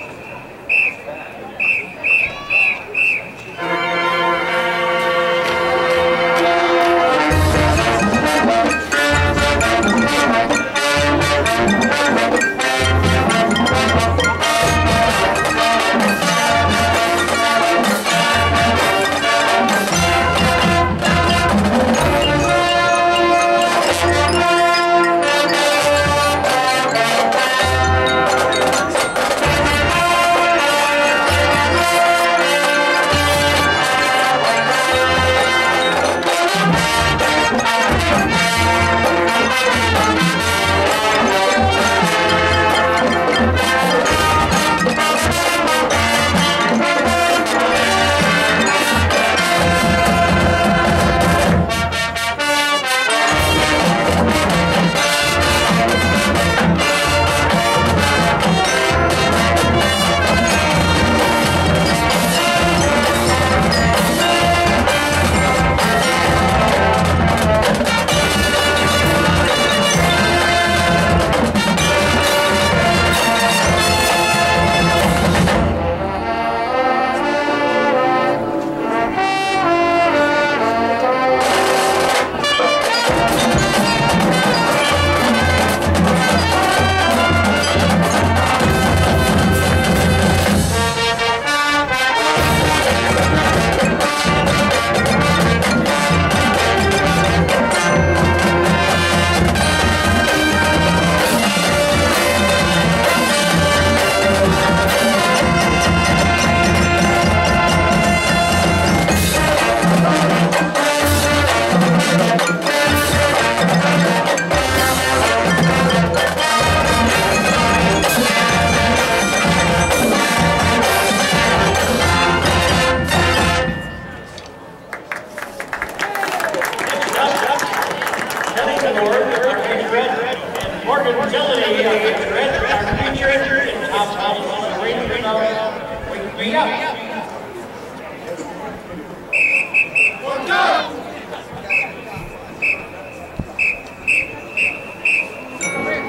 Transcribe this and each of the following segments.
Luke Basile. Ford, our patron, and Morgan Utility, our patron, our patron, and Tom Thomas, now. We can bring up.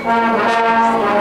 Thank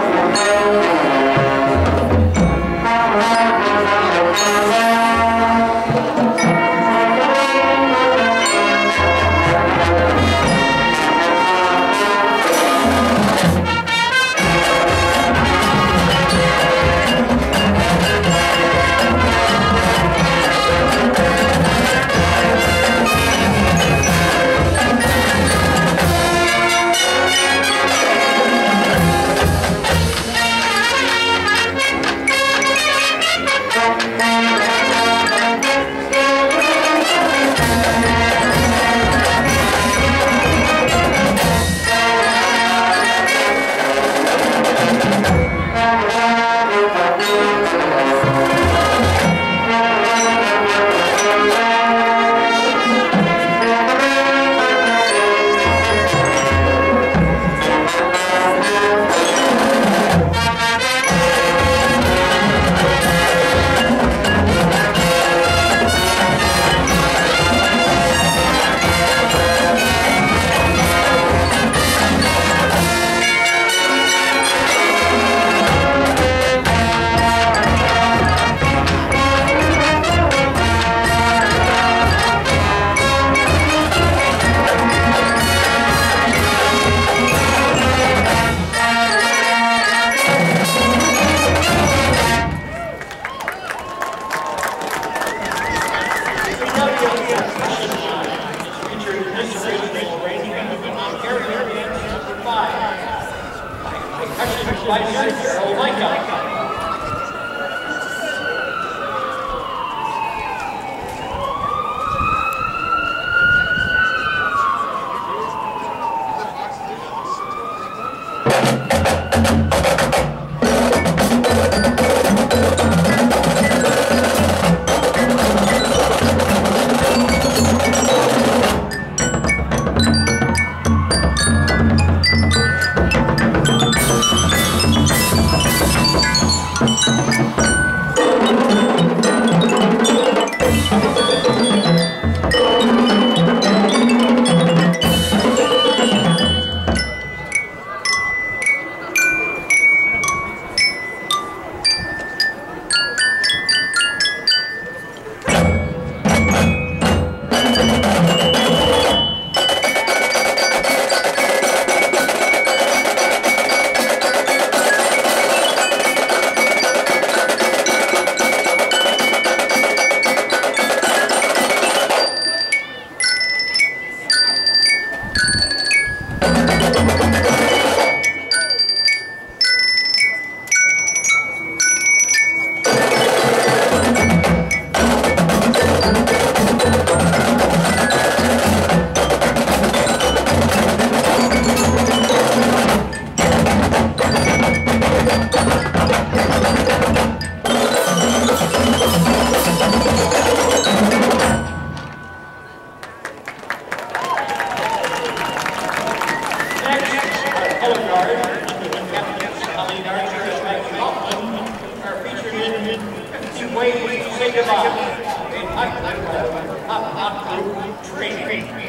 to wait, wait, wait, wait, wait,